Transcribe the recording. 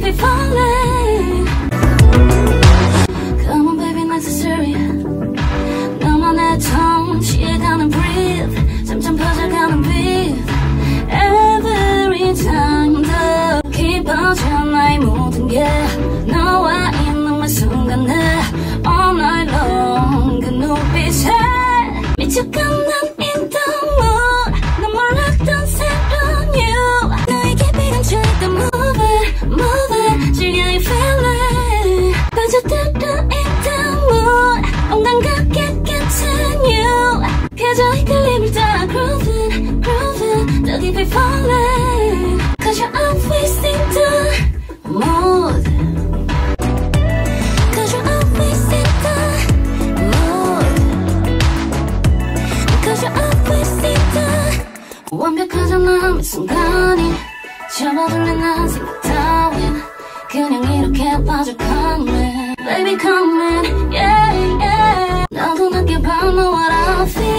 baby falling Come on baby necessary 너만의 텅 취해가는 breathe 점점 퍼져가는 beat Every time 더 깊어져 나의 모든 게 너와 있는 매 순간에 All night long 그 눈빛에 미쳐가 더 깊이 falling Cause you're always in the mood Cause you're always in the mood Cause you're always in the 완벽하잖아 이 순간이 접어들린 난 생각 따윈 그냥 이렇게 빠져 come in Baby come in yeah yeah 나도 느껴봐 know what I feel